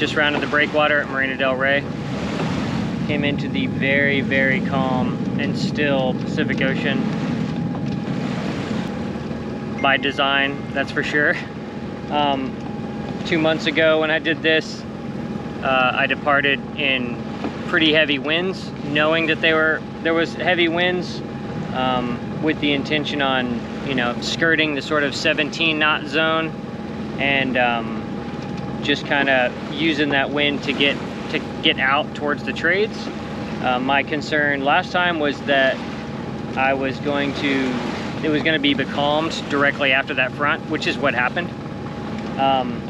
just rounded the breakwater at Marina Del Rey. Came into the very, very calm and still Pacific Ocean. By design, that's for sure. Um, two months ago when I did this, uh, I departed in pretty heavy winds, knowing that they were there was heavy winds um, with the intention on, you know, skirting the sort of 17 knot zone and um, just kind of using that wind to get to get out towards the trades. Uh, my concern last time was that I was going to, it was going to be becalmed directly after that front, which is what happened. Um,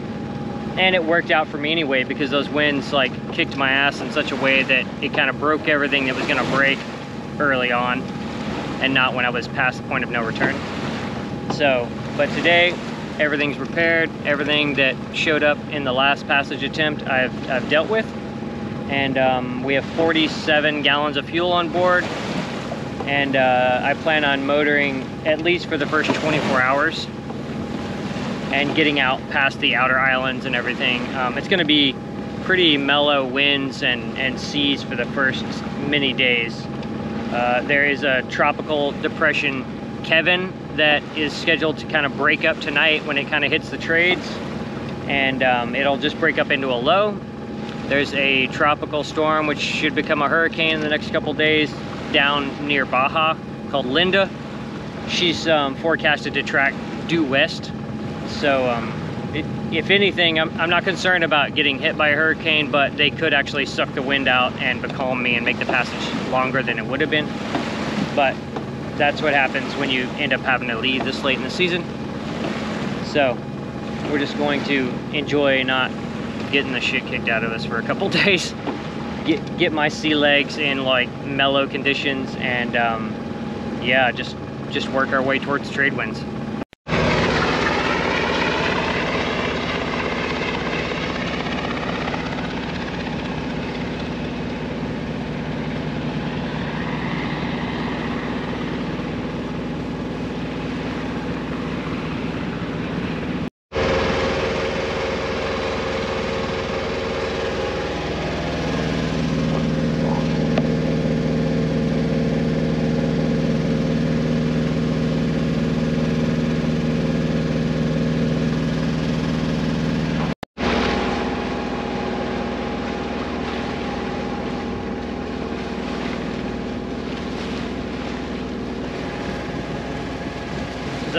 and it worked out for me anyway because those winds like kicked my ass in such a way that it kind of broke everything that was going to break early on and not when I was past the point of no return. So, but today everything's repaired. Everything that showed up in the last passage attempt I've, I've dealt with. And um, we have 47 gallons of fuel on board. And uh, I plan on motoring at least for the first 24 hours and getting out past the outer islands and everything. Um, it's gonna be pretty mellow winds and, and seas for the first many days. Uh, there is a tropical depression, Kevin, that is scheduled to kind of break up tonight when it kind of hits the trades. And um, it'll just break up into a low. There's a tropical storm which should become a hurricane in the next couple days down near Baja called Linda. She's um, forecasted to track due west so um, it, if anything, I'm, I'm, not concerned about getting hit by a hurricane, but they could actually suck the wind out and becalm me and make the passage longer than it would have been. But that's what happens when you end up having to leave this late in the season. So we're just going to enjoy not getting the shit kicked out of us for a couple days. Get, get my sea legs in like mellow conditions and um, yeah, just, just work our way towards trade winds.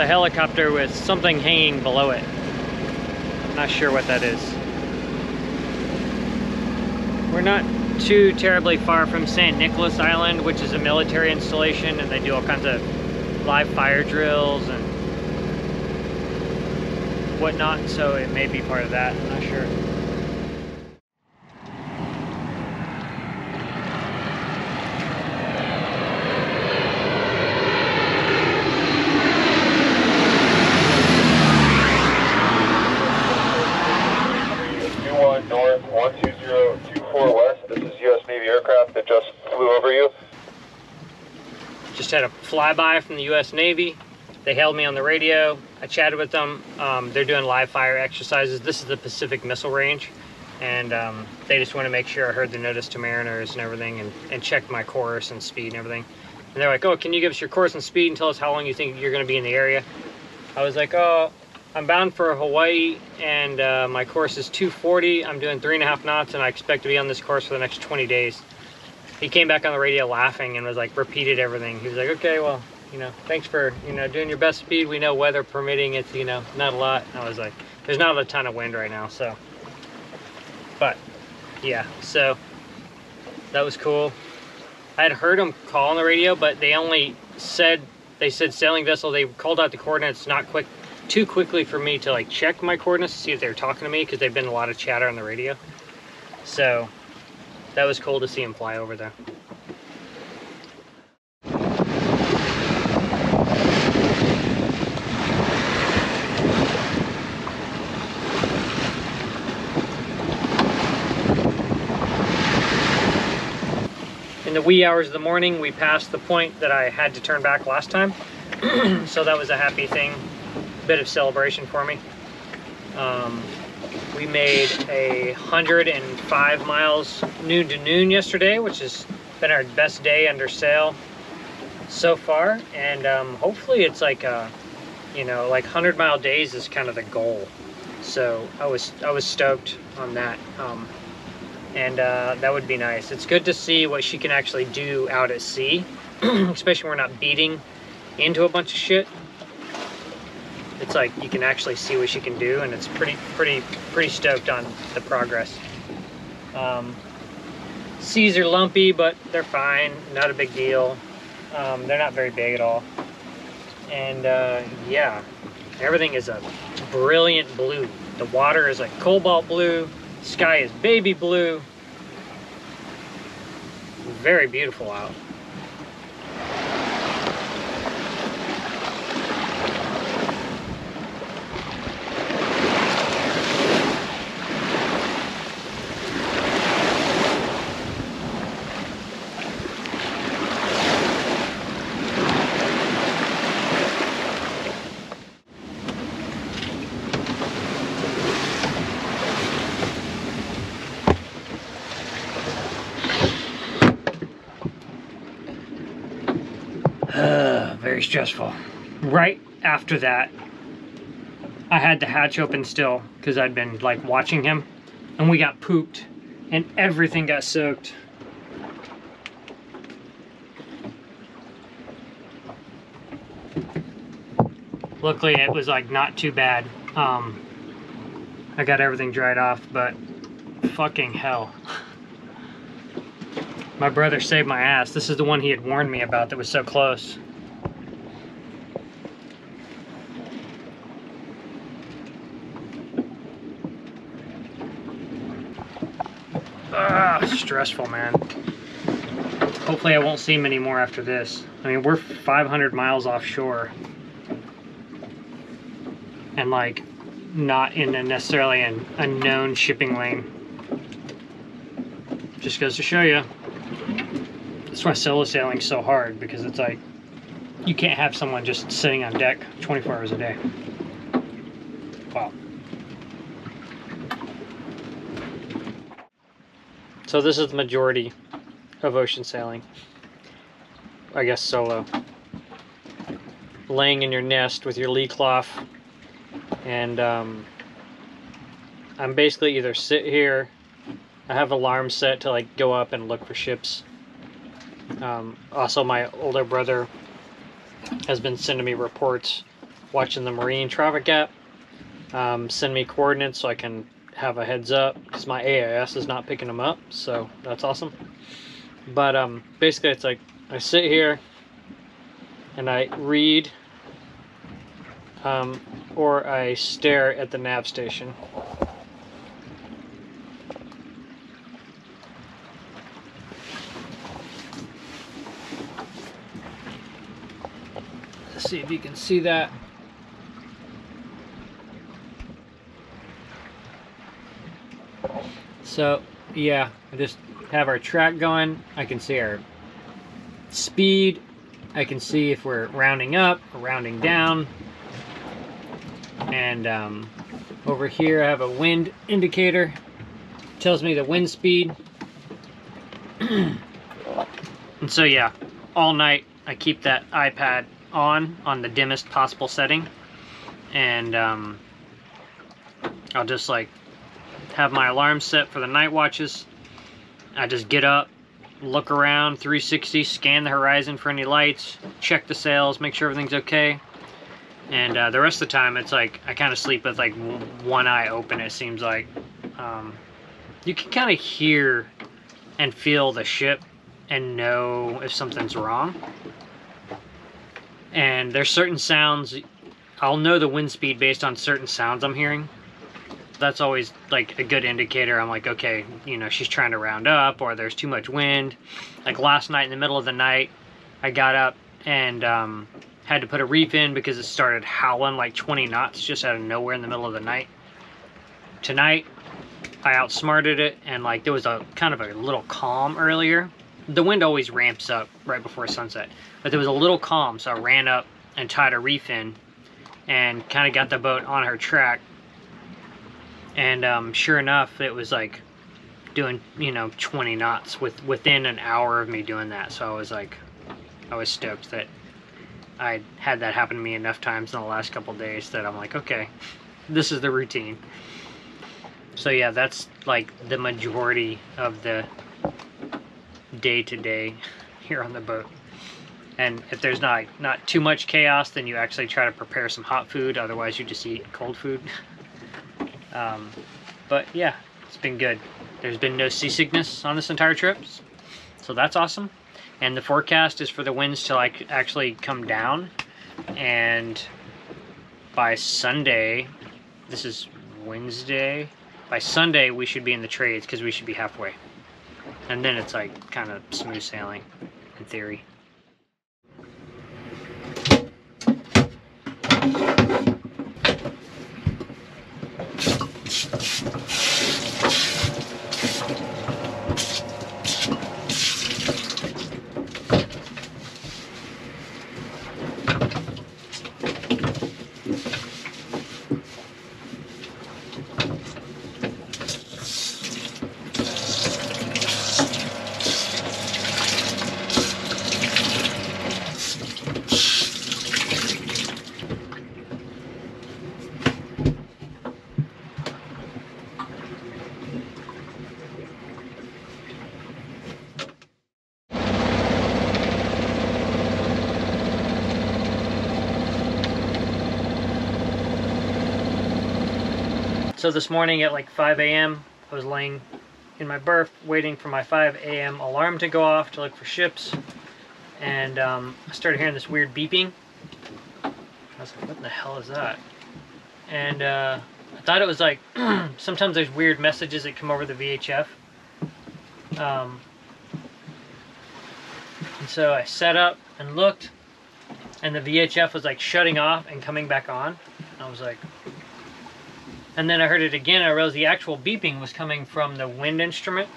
A helicopter with something hanging below it. I'm not sure what that is. We're not too terribly far from St. Nicholas Island, which is a military installation, and they do all kinds of live fire drills and whatnot, so it may be part of that, I'm not sure. just had a flyby from the U.S. Navy. They hailed me on the radio. I chatted with them. Um, they're doing live fire exercises. This is the Pacific Missile Range. And um, they just want to make sure I heard the notice to mariners and everything and, and my course and speed and everything. And they're like, oh, can you give us your course and speed and tell us how long you think you're going to be in the area? I was like, oh, I'm bound for Hawaii and uh, my course is 240. I'm doing three and a half knots and I expect to be on this course for the next 20 days he came back on the radio laughing and was like repeated everything. He was like, okay, well, you know, thanks for, you know, doing your best speed. We know weather permitting, it's, you know, not a lot. I was like, there's not a ton of wind right now, so. But, yeah, so that was cool. I had heard them call on the radio, but they only said, they said sailing vessel, they called out the coordinates not quick, too quickly for me to like check my coordinates to see if they were talking to me because they've been a lot of chatter on the radio. So that was cool to see him fly over there. In the wee hours of the morning, we passed the point that I had to turn back last time. so that was a happy thing, bit of celebration for me. Um, we made a 105 miles noon to noon yesterday, which has been our best day under sail so far. And um, hopefully it's like a, you know, like 100 mile days is kind of the goal. So I was I was stoked on that. Um, and uh, that would be nice. It's good to see what she can actually do out at sea, especially when we're not beating into a bunch of shit. It's like you can actually see what she can do, and it's pretty, pretty, pretty stoked on the progress. Um, seas are lumpy, but they're fine. Not a big deal. Um, they're not very big at all. And uh, yeah, everything is a brilliant blue. The water is like cobalt blue Sky is baby blue. Very beautiful out. very stressful. Right after that, I had the hatch open still because I'd been like watching him and we got pooped and everything got soaked. Luckily it was like not too bad. Um, I got everything dried off, but fucking hell. My brother saved my ass. This is the one he had warned me about that was so close. Ah, stressful, man. Hopefully I won't see him anymore after this. I mean, we're 500 miles offshore. And like, not in a necessarily an unknown shipping lane. Just goes to show you. That's why solo sailing's so hard because it's like you can't have someone just sitting on deck 24 hours a day. So this is the majority of ocean sailing. I guess solo. Laying in your nest with your lee cloth and um, I'm basically either sit here I have alarms set to like go up and look for ships um, also, my older brother has been sending me reports watching the Marine Traffic app. Um, send me coordinates so I can have a heads up because my AIS is not picking them up, so that's awesome. But um, basically, it's like I sit here and I read um, or I stare at the nav station. see if you can see that. So, yeah, I just have our track going. I can see our speed. I can see if we're rounding up or rounding down. And um, over here I have a wind indicator. tells me the wind speed. and so yeah, all night I keep that iPad on on the dimmest possible setting and um, I'll just like have my alarm set for the night watches. I just get up look around 360 scan the horizon for any lights check the sails make sure everything's okay. And uh, the rest of the time it's like I kind of sleep with like one eye open it seems like. Um, you can kind of hear and feel the ship and know if something's wrong. And there's certain sounds I'll know the wind speed based on certain sounds I'm hearing that's always like a good indicator I'm like okay you know she's trying to round up or there's too much wind like last night in the middle of the night I got up and um, had to put a reef in because it started howling like 20 knots just out of nowhere in the middle of the night tonight I outsmarted it and like there was a kind of a little calm earlier the wind always ramps up right before sunset. But there was a little calm, so I ran up and tied a reef in and kind of got the boat on her track. And um, sure enough, it was like doing, you know, 20 knots with within an hour of me doing that. So I was like, I was stoked that I had that happen to me enough times in the last couple days that I'm like, okay, this is the routine. So yeah, that's like the majority of the day to day here on the boat. And if there's not not too much chaos, then you actually try to prepare some hot food. Otherwise, you just eat cold food. um, but yeah, it's been good. There's been no seasickness on this entire trip, so that's awesome. And the forecast is for the winds to like actually come down, and by Sunday, this is Wednesday. By Sunday, we should be in the trades because we should be halfway. And then it's like kind of smooth sailing in theory. This morning at like 5 a.m., I was laying in my berth waiting for my 5 a.m. alarm to go off to look for ships. And um, I started hearing this weird beeping. I was like, what the hell is that? And uh, I thought it was like, sometimes there's weird messages that come over the VHF. Um, and so I set up and looked, and the VHF was like shutting off and coming back on. And I was like, and then I heard it again. I realized the actual beeping was coming from the wind instrument,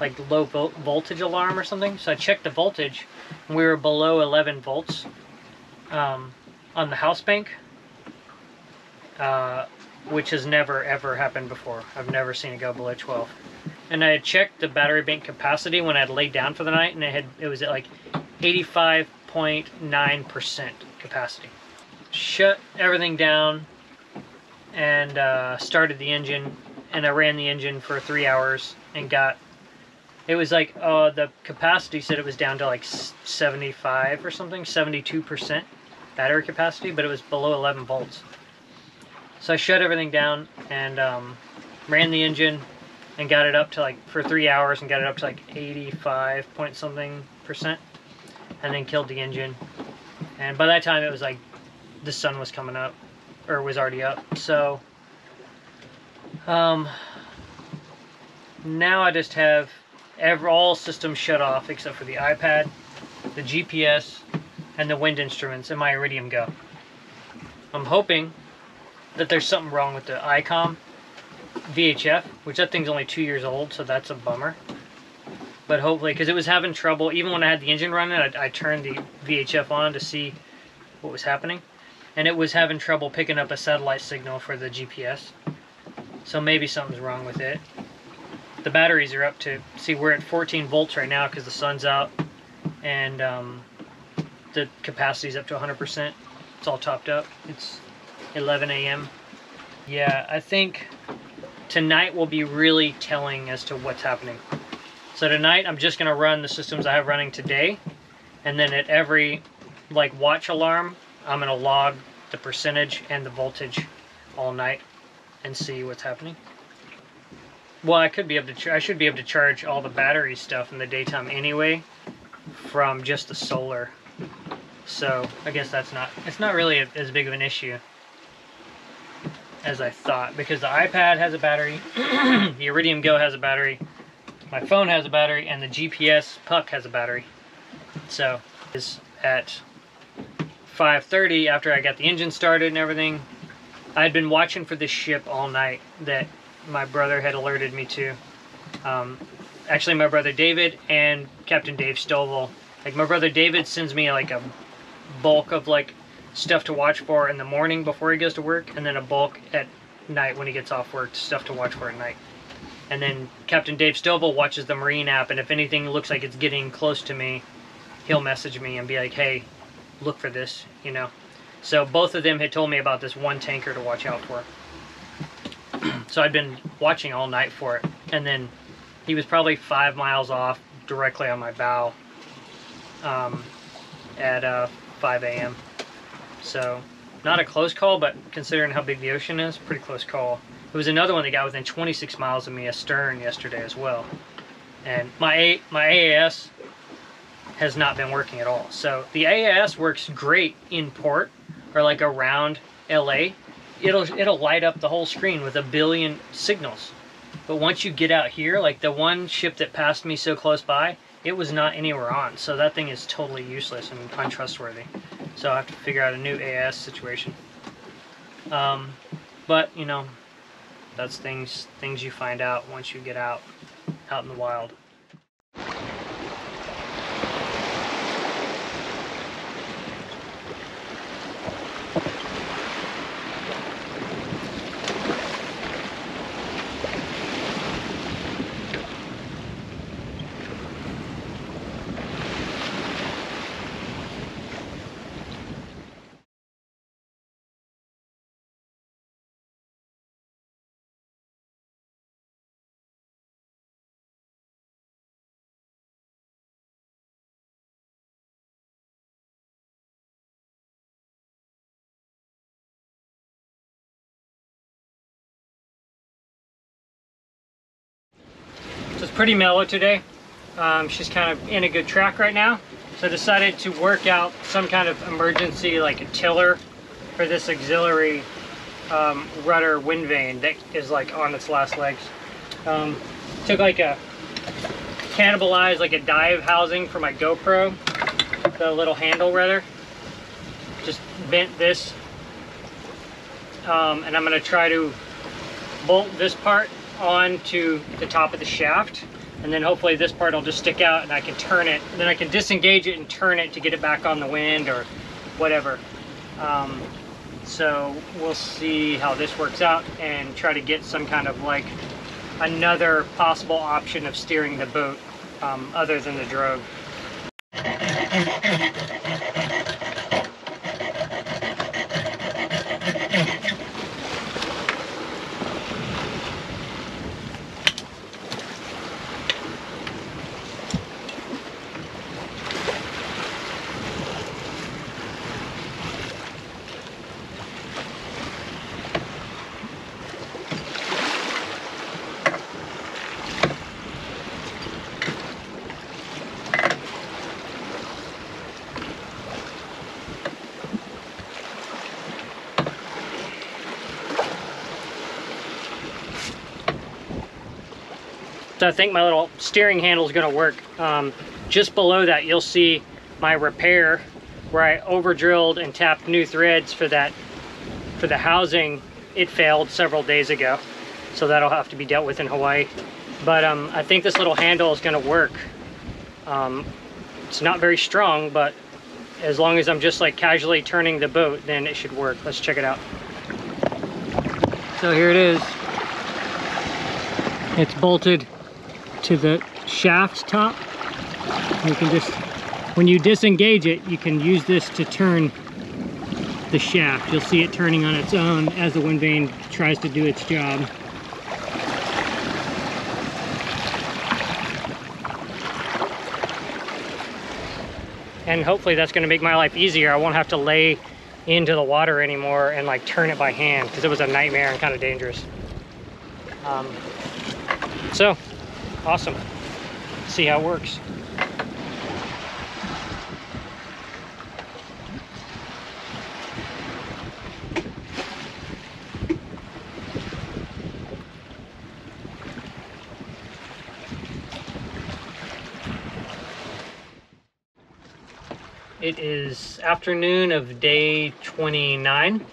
like low voltage alarm or something. So I checked the voltage, and we were below 11 volts um, on the house bank, uh, which has never ever happened before. I've never seen it go below 12. And I had checked the battery bank capacity when I had laid down for the night, and it had it was at like 85.9% capacity. Shut everything down and uh, started the engine and I ran the engine for three hours and got it was like uh, the capacity said it was down to like 75 or something 72% battery capacity but it was below 11 volts. So I shut everything down and um, ran the engine and got it up to like for three hours and got it up to like 85 point something percent and then killed the engine. And by that time it was like the sun was coming up or was already up. So um, now I just have every, all systems shut off except for the iPad, the GPS, and the wind instruments in my Iridium Go. I'm hoping that there's something wrong with the ICOM VHF, which that thing's only two years old, so that's a bummer. But hopefully, because it was having trouble, even when I had the engine running, I, I turned the VHF on to see what was happening and it was having trouble picking up a satellite signal for the GPS. So maybe something's wrong with it. The batteries are up to, see we're at 14 volts right now because the sun's out and um, the capacity's up to 100%. It's all topped up. It's 11 a.m. Yeah, I think tonight will be really telling as to what's happening. So tonight I'm just going to run the systems I have running today and then at every like watch alarm I'm going to log the percentage and the voltage all night and see what's happening. Well, I could be able to. I should be able to charge all the battery stuff in the daytime anyway, from just the solar. So I guess that's not. It's not really a, as big of an issue as I thought because the iPad has a battery, the Iridium Go has a battery, my phone has a battery, and the GPS Puck has a battery. So is at 5.30 after I got the engine started and everything. I had been watching for this ship all night that my brother had alerted me to. Um, actually, my brother David and Captain Dave Stovall. Like, my brother David sends me, like, a bulk of, like, stuff to watch for in the morning before he goes to work, and then a bulk at night when he gets off work, stuff to watch for at night. And then Captain Dave Stovall watches the Marine app, and if anything looks like it's getting close to me, he'll message me and be like, hey, look for this, you know. So both of them had told me about this one tanker to watch out for. so I'd been watching all night for it. And then he was probably five miles off directly on my bow um, at uh, 5 a.m. So not a close call, but considering how big the ocean is, pretty close call. It was another one that got within 26 miles of me astern yesterday as well. And my A my AIS has not been working at all. So the AIS works great in port or like around LA. It'll it'll light up the whole screen with a billion signals. But once you get out here, like the one ship that passed me so close by, it was not anywhere on. So that thing is totally useless and untrustworthy. So I have to figure out a new AIS situation. Um, but you know, that's things things you find out once you get out out in the wild. Pretty mellow today. Um, she's kind of in a good track right now. So I decided to work out some kind of emergency, like a tiller for this auxiliary um, rudder wind vane that is like on its last legs. Um, took like a cannibalized like a dive housing for my GoPro, the little handle rudder. Just bent this, um, and I'm gonna try to bolt this part onto the top of the shaft and then hopefully this part will just stick out and I can turn it then I can disengage it and turn it to get it back on the wind or whatever. Um, so we'll see how this works out and try to get some kind of like another possible option of steering the boat um, other than the drogue So I think my little steering handle is going to work. Um, just below that, you'll see my repair where I over drilled and tapped new threads for that for the housing. It failed several days ago, so that'll have to be dealt with in Hawaii. But um, I think this little handle is going to work. Um, it's not very strong, but as long as I'm just like casually turning the boat, then it should work. Let's check it out. So here it is. It's bolted to the shaft top. You can just, when you disengage it, you can use this to turn the shaft. You'll see it turning on its own as the wind vane tries to do its job. And hopefully that's gonna make my life easier. I won't have to lay into the water anymore and like turn it by hand because it was a nightmare and kind of dangerous. Um, so awesome. See how it works. It is afternoon of day 29.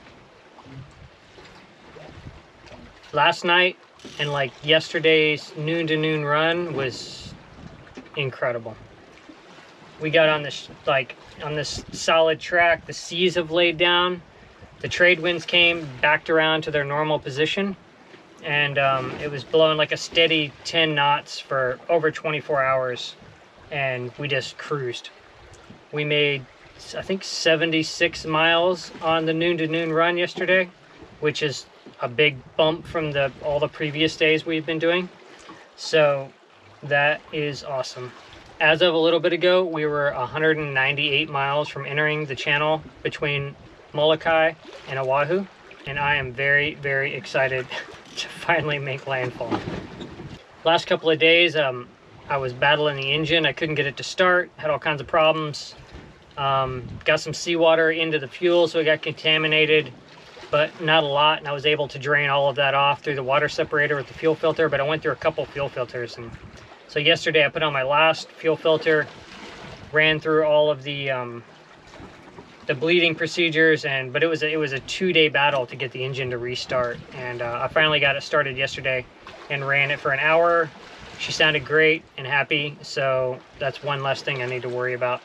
Last night and like yesterday's noon to noon run was incredible. We got on this like on this solid track. The seas have laid down. the trade winds came, backed around to their normal position, and um, it was blowing like a steady 10 knots for over 24 hours, and we just cruised. We made, I think, 76 miles on the noon to noon run yesterday, which is a big bump from the all the previous days we've been doing. So that is awesome. As of a little bit ago, we were 198 miles from entering the channel between Molokai and Oahu, and I am very, very excited to finally make landfall. Last couple of days, um, I was battling the engine. I couldn't get it to start, had all kinds of problems. Um, got some seawater into the fuel, so it got contaminated, but not a lot. And I was able to drain all of that off through the water separator with the fuel filter, but I went through a couple fuel filters and so yesterday I put on my last fuel filter, ran through all of the um, the bleeding procedures, and but it was a, it was a two day battle to get the engine to restart, and uh, I finally got it started yesterday, and ran it for an hour. She sounded great and happy, so that's one less thing I need to worry about.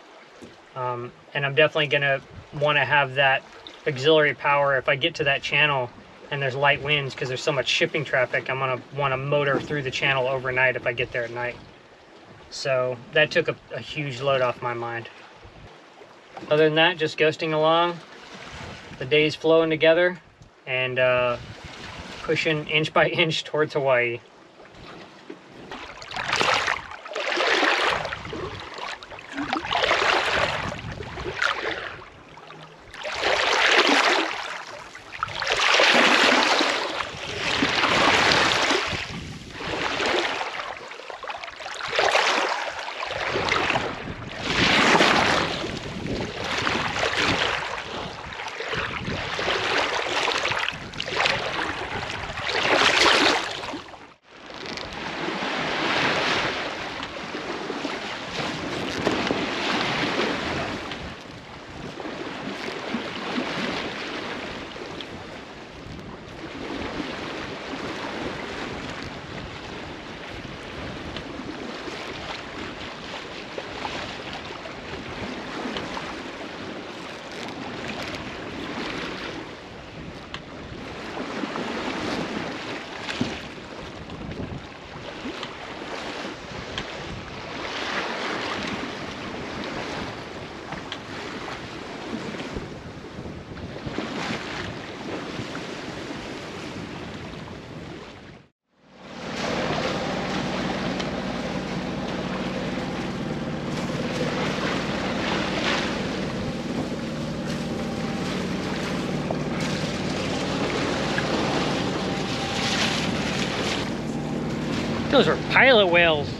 Um, and I'm definitely gonna want to have that auxiliary power if I get to that channel and there's light winds because there's so much shipping traffic, I'm gonna want to motor through the channel overnight if I get there at night. So that took a, a huge load off my mind. Other than that, just ghosting along. The days flowing together and uh, pushing inch by inch towards Hawaii. Those are pilot whales.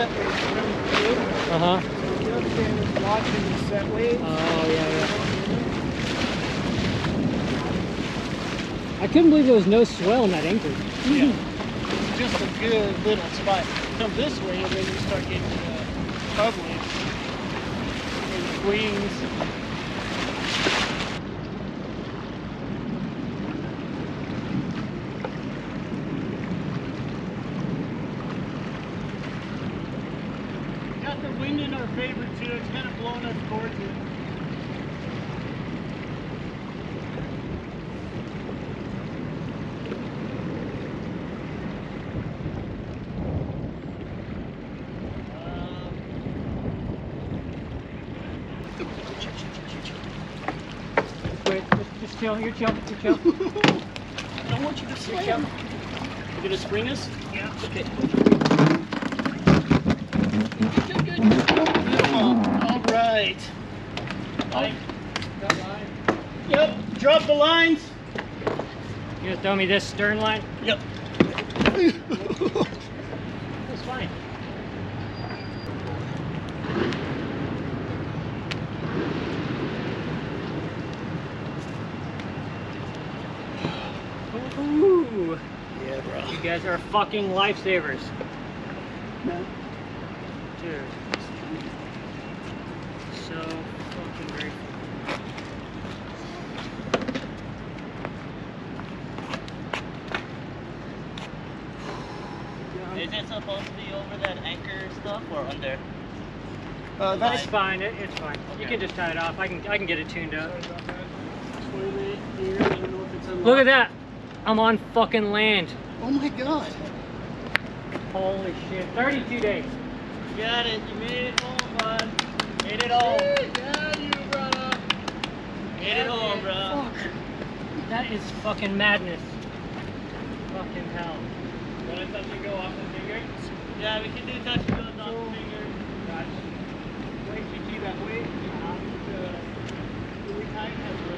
Uh huh. Is watching the set. Oh yeah, yeah. I couldn't believe there was no swell in that anchor. Yeah. Just a good little spot. Come this way and then you start getting uh, bubbling and queens. Chill. You're chill. You're chill. I don't want you to You're slam. chill. Gonna spring us? Yeah. Okay. Good, good. Beautiful. All right. Line. Yep. Drop the lines. You gonna throw me this stern line? Yep. That's fine. Ooh, Yeah, bro. you guys are fucking lifesavers. Dude. So fucking grateful. Is it supposed to be over that anchor stuff or under? Uh, It's that's fine. It, it's fine. You can just tie it off. I can I can get it tuned up. toilet here. I don't know if it's unlocked. Look at that. I'm on fucking land. Oh my god. Holy shit. 32 days. You got it. You made it home, bud. Made it home. Yeah, you, brother. Made it home, bro. Fuck. That is fucking madness. Fucking hell. Wanna touch and go off the finger? Yeah, we can do touch and go off cool. the finger. Gosh. Wait, you that weight. Uh, really tight.